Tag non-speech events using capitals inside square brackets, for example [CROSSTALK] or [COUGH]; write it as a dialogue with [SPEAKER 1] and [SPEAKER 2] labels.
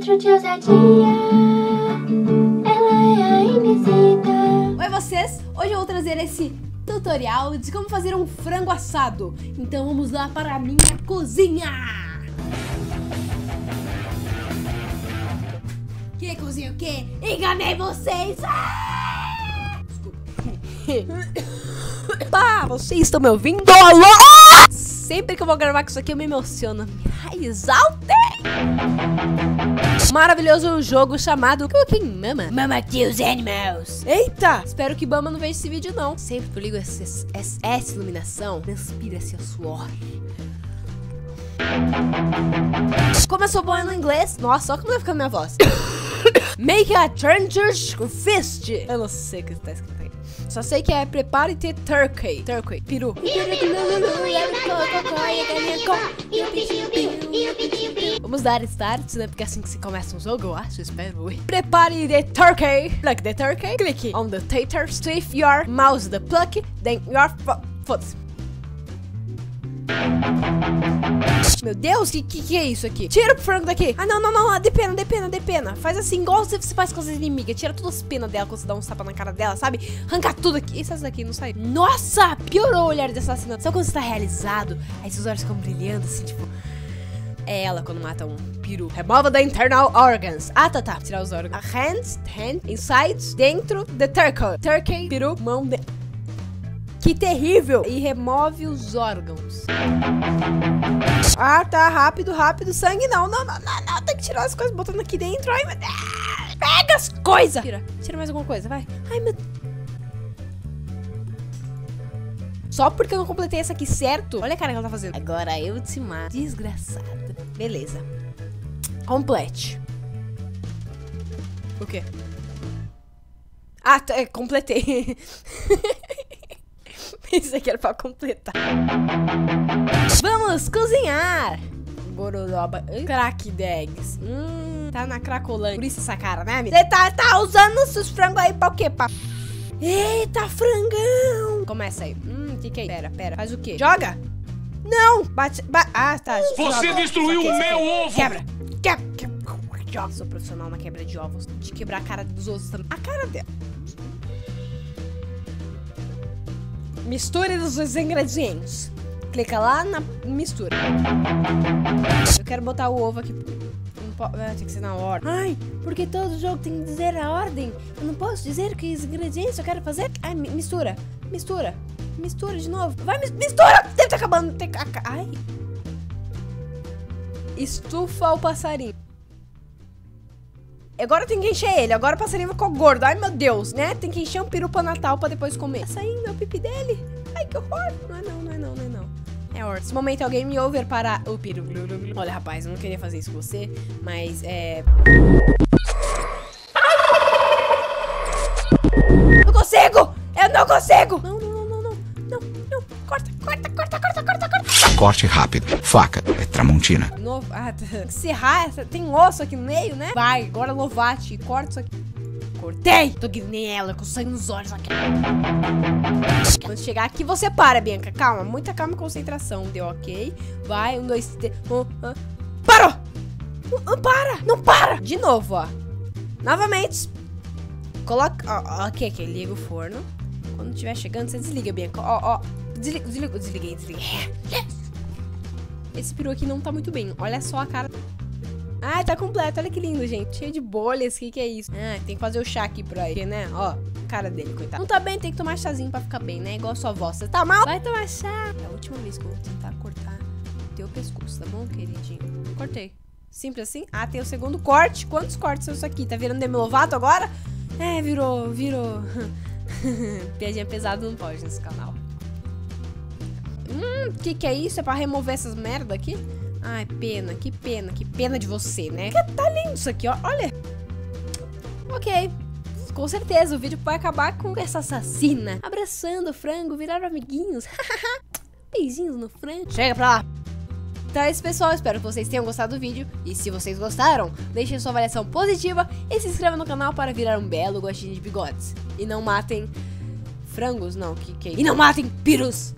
[SPEAKER 1] dentro de ousadia. Ela é a invisível.
[SPEAKER 2] Oi vocês, hoje eu vou trazer esse tutorial de como fazer um frango assado. Então vamos lá para a minha cozinha. Que cozinha o quê? Enganei vocês! Ah! Desculpa. Pá, [COUGHS] vocês estão me ouvindo? Alô? Sempre que eu vou gravar com isso aqui eu me emociono. Me exaltem! Maravilhoso jogo chamado Cooking Mama. Mama kills animals. Eita! Espero que Bama não veja esse vídeo não. Sempre que eu ligo essa, essa, essa iluminação, transpira-se o suor. Como eu sou boa no inglês, nossa, olha como vai ficando minha voz. [COUGHS] Make a trencher's fist. Eu não sei o que está escrito. Só sei que é prepare-te turkey. Turkey. Peru. Vamos dar start, né? Porque assim que se começa um jogo, eu acho, espero. Prepare the turkey. Pluck the turkey. Click on the taters with your mouse the pluck. Then your foot. Meu Deus, que, que que é isso aqui? Tira o frango daqui. Ah, não, não, não. De pena, de pena, de pena. Faz assim, igual você faz com as inimigas. Tira todas as penas dela quando você dá um tapa na cara dela, sabe? Arranca tudo aqui. Essas daqui não saem. Nossa, piorou o olhar de assassinato. Sabe quando você tá realizado? Aí seus olhos ficam brilhando, assim, tipo... É ela quando mata um peru. Remova the internal organs. Ah, tá, tá. Tirar os órgãos. A hands, hand, inside, dentro, the turkey. Turkey, peru, mão de... Que terrível! E remove os órgãos. Ah, tá. Rápido, rápido. Sangue não. Não, não, não, não. Tem que tirar as coisas botando aqui dentro. Ai, meu Deus. Pega as coisas. Tira. Tira mais alguma coisa, vai. Ai, meu Só porque eu não completei essa aqui certo. Olha a cara que ela tá fazendo. Agora eu te mato. Desgraçada. Beleza. Complete. O quê? Ah, é, completei. [LAUGHS] Isso aqui era pra completar. Vamos cozinhar! Gororoba. Crack eggs. Hum, tá na cracolândia. Por isso essa cara, né, amiga? Você tá, tá usando esses frangos aí pra o quê? Pra... Eita, frangão! Começa aí. Hum, que que é? Pera, pera. Faz o quê? Joga! Não! Bate. Ba ah, tá.
[SPEAKER 3] Você
[SPEAKER 2] Joga.
[SPEAKER 3] destruiu
[SPEAKER 2] Isso
[SPEAKER 3] o meu
[SPEAKER 2] isso
[SPEAKER 3] ovo!
[SPEAKER 2] Quebra! Quebra! Quebra! Joga. Sou profissional na quebra de ovos. De quebrar a cara dos outros também. A cara dela. Misture os ingredientes. Clica lá na mistura. Eu quero botar o ovo aqui. Ah, tem que ser na ordem. Ai, porque todo jogo tem que dizer a ordem. Eu não posso dizer que os ingredientes eu quero fazer. Ai, mi- mistura. Mistura. Mistura de novo. Vai, mis- mistura! Deve tá acabando. Ai. Estufa o passarinho. Agora tem que encher ele. Agora o passarinho ficou gordo. Ai, meu Deus, né? Tem que encher um peru pra Natal pra depois comer. Tá saindo o pipi dele. Ai, que horror. Não é não, não é não, não é não. É horror. Nesse momento é o game over para o peru. Olha, rapaz, eu não queria fazer isso com você, mas é... Não consigo! Eu não consigo! Não, não, não, não, não. Não, não. Corta, corta, corta, corta, corta, corta.
[SPEAKER 4] Corte rápido. Faca. É Tramontina.
[SPEAKER 2] Tá. Serrar essa. Tem osso aqui no meio, né? Vai, agora Lovate. Corta isso aqui. Cortei! Tô que nem ela, com sangue nos olhos aqui. Quando chegar aqui, você para, Bianca. Calma, muita calma e concentração. Deu ok. Vai, um, dois, três. Um, um. Parou! Não, não para! Não para! De novo, ó. Novamente. Coloca. Ó, ó, ok, ok. Liga o forno. Quando estiver chegando, você desliga, Bianca. Ó, ó. Desliga, desliga, desliguei, desliguei. Esse peru aqui não tá muito bem. Olha só a cara. Ah, tá completo. Olha que lindo, gente. Cheio de bolhas. O que, que é isso? Ah, tem que fazer o chá aqui pra ele, né? Ó, cara dele, coitado. Não tá bem, tem que tomar chazinho pra ficar bem, né? Igual a sua avó. Você tá mal? Vai tomar chá. É a última vez que eu vou tentar cortar teu pescoço, tá bom, queridinho? Cortei. Simples assim? Ah, tem o segundo corte. Quantos cortes são isso aqui? Tá virando Demi Lovato agora? É, virou, virou. [LAUGHS] Piadinha pesada não pode nesse canal. Hum, que que é isso? É pra remover essas merda aqui? Ai, pena, que pena, que pena de você, né? Que tá lindo isso aqui, ó, olha. Ok, com certeza o vídeo vai acabar com essa assassina abraçando o frango, viraram amiguinhos. [LAUGHS] Beijinhos no frango. Chega pra lá. Então é isso, pessoal. Espero que vocês tenham gostado do vídeo. E se vocês gostaram, deixem sua avaliação positiva e se inscreva no canal para virar um belo gostinho de bigodes. E não matem frangos, não. Que, que... E não matem pirus.